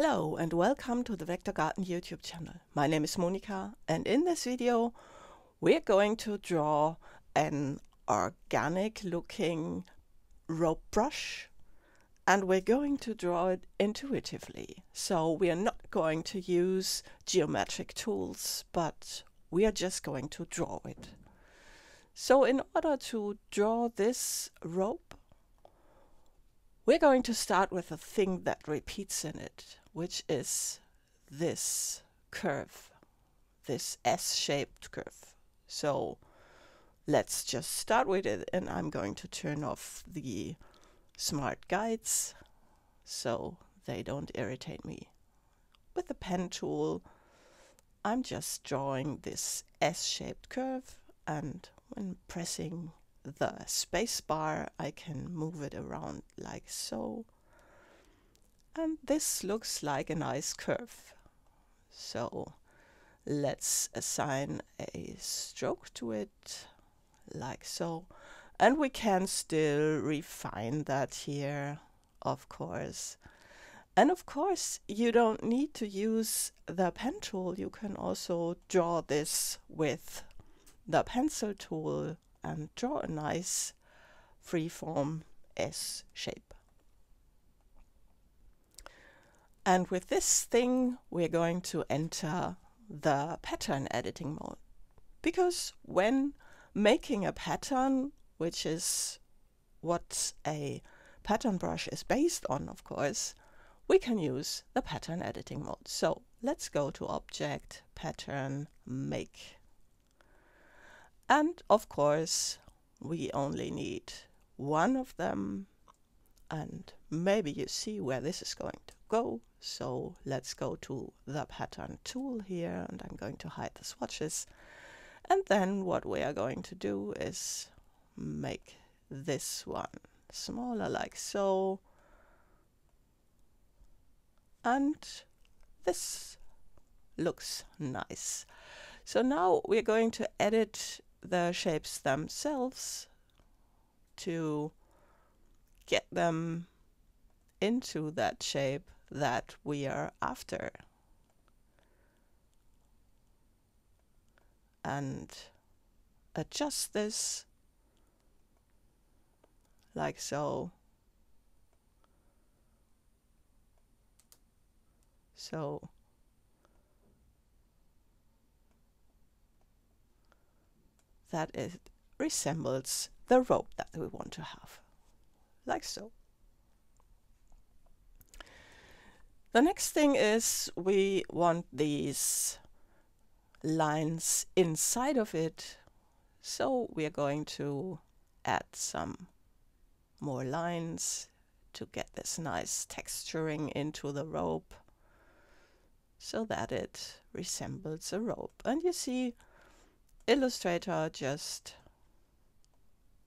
Hello and welcome to the Vektorgarten YouTube channel. My name is Monika and in this video we're going to draw an organic looking rope brush and we're going to draw it intuitively. So we are not going to use geometric tools but we are just going to draw it. So in order to draw this rope we're going to start with a thing that repeats in it which is this curve, this S-shaped curve. So let's just start with it and I'm going to turn off the smart guides so they don't irritate me. With the pen tool I'm just drawing this S-shaped curve and when pressing the space bar I can move it around like so and this looks like a nice curve. So let's assign a stroke to it like so. And we can still refine that here, of course. And of course, you don't need to use the pen tool. You can also draw this with the pencil tool and draw a nice freeform S shape. And with this thing, we're going to enter the pattern editing mode. Because when making a pattern, which is what a pattern brush is based on, of course, we can use the pattern editing mode. So let's go to Object, Pattern, Make. And of course, we only need one of them. And maybe you see where this is going to go. So let's go to the pattern tool here and I'm going to hide the swatches. And then what we are going to do is make this one smaller like so. And this looks nice. So now we're going to edit the shapes themselves to get them into that shape that we are after. And adjust this like so. So that it resembles the rope that we want to have, like so. The next thing is we want these lines inside of it. So we are going to add some more lines to get this nice texturing into the rope so that it resembles a rope. And you see Illustrator just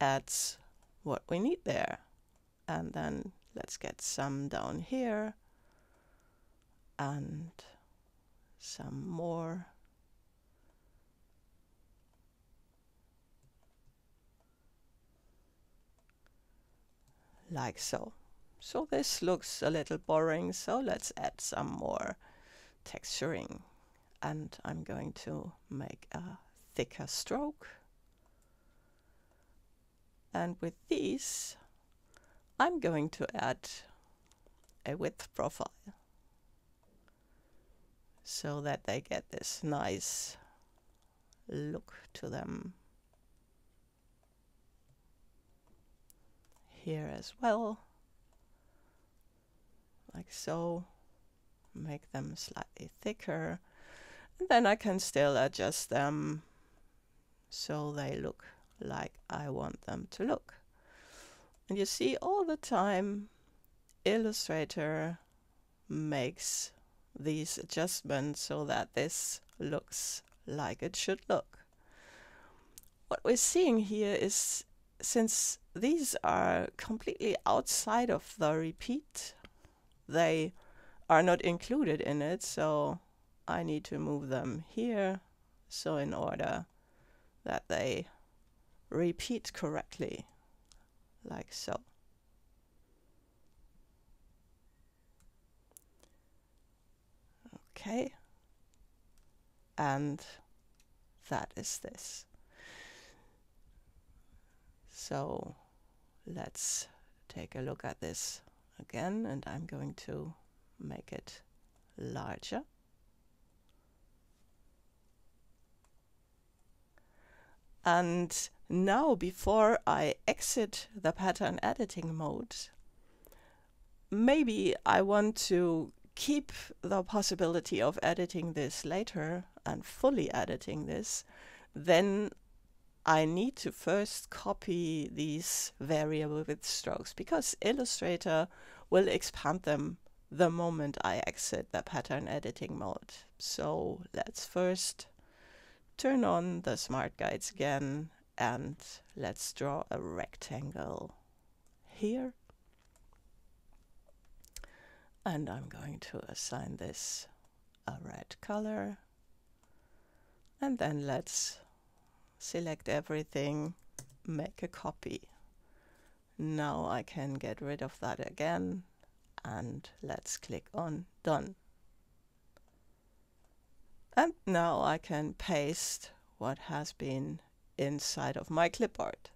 adds what we need there. And then let's get some down here and some more like so. So this looks a little boring, so let's add some more texturing. And I'm going to make a thicker stroke. And with these, I'm going to add a width profile so that they get this nice look to them here as well like so make them slightly thicker and then I can still adjust them so they look like I want them to look and you see all the time Illustrator makes these adjustments so that this looks like it should look. What we're seeing here is since these are completely outside of the repeat, they are not included in it, so I need to move them here. So in order that they repeat correctly, like so. okay. And that is this. So let's take a look at this again and I'm going to make it larger and now before I exit the pattern editing mode maybe I want to keep the possibility of editing this later and fully editing this, then I need to first copy these variable width strokes because Illustrator will expand them the moment I exit the pattern editing mode. So let's first turn on the smart guides again and let's draw a rectangle here. And I'm going to assign this a red color. And then let's select everything make a copy. Now I can get rid of that again and let's click on done and now I can paste what has been inside of my clipboard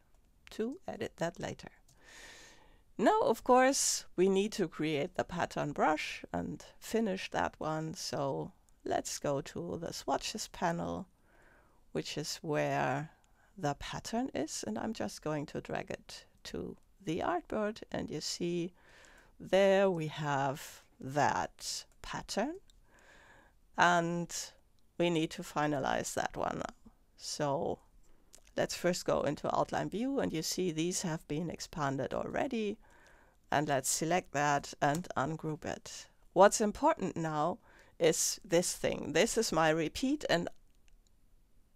to edit that later now, of course, we need to create the pattern brush and finish that one. So let's go to the swatches panel, which is where the pattern is. And I'm just going to drag it to the artboard. And you see there we have that pattern. And we need to finalize that one. So let's first go into outline view and you see these have been expanded already and let's select that and ungroup it. What's important now is this thing. This is my repeat and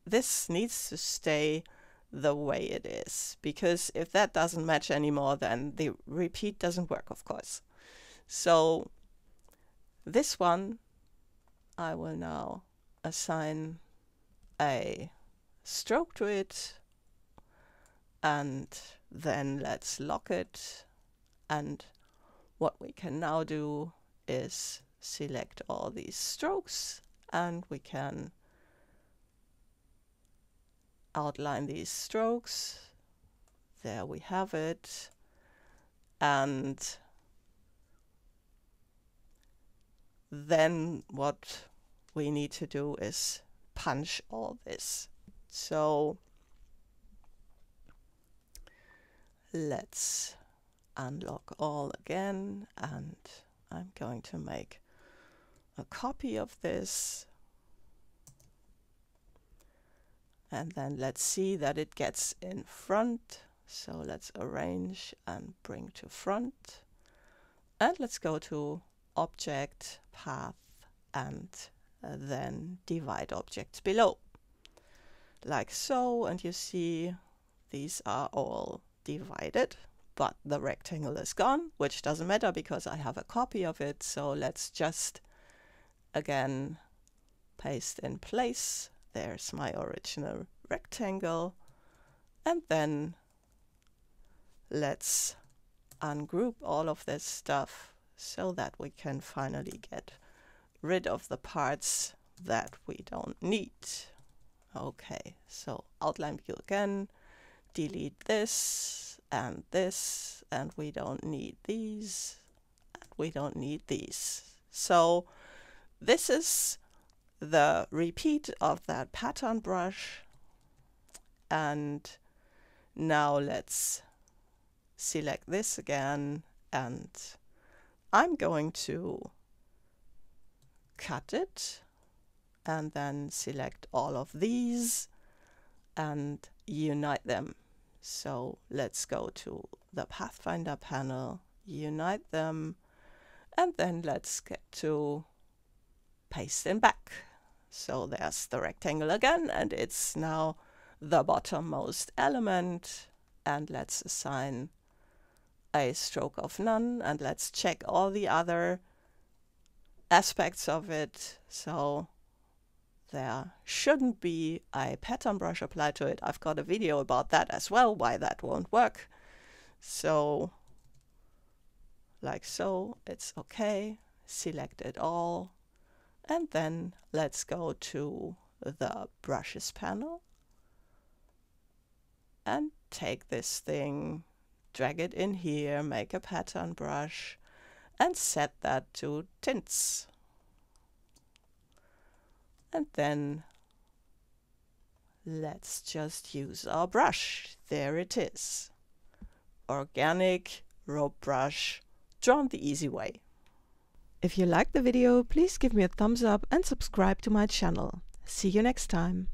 this needs to stay the way it is because if that doesn't match anymore then the repeat doesn't work of course. So this one I will now assign a stroke to it and then let's lock it and what we can now do is select all these strokes and we can outline these strokes. There we have it. And then what we need to do is punch all this. So let's unlock all again and I'm going to make a copy of this. And then let's see that it gets in front. So let's arrange and bring to front. And let's go to object path and Uh, then divide objects below like so and you see these are all divided but the rectangle is gone, which doesn't matter because I have a copy of it. So let's just again paste in place. There's my original rectangle. And then let's ungroup all of this stuff so that we can finally get rid of the parts that we don't need. Okay, so outline view again, delete this, and this, and we don't need these, and we don't need these. So this is the repeat of that pattern brush. And now let's select this again and I'm going to cut it and then select all of these and unite them so let's go to the Pathfinder panel, unite them, and then let's get to paste in back. So there's the rectangle again, and it's now the bottommost element. And let's assign a stroke of none, and let's check all the other aspects of it. So there shouldn't be a pattern brush applied to it. I've got a video about that as well, why that won't work. So, like so, it's okay. Select it all. And then let's go to the brushes panel and take this thing, drag it in here, make a pattern brush and set that to tints. And then let's just use our brush. There it is. Organic rope brush drawn the easy way. If you liked the video, please give me a thumbs up and subscribe to my channel. See you next time.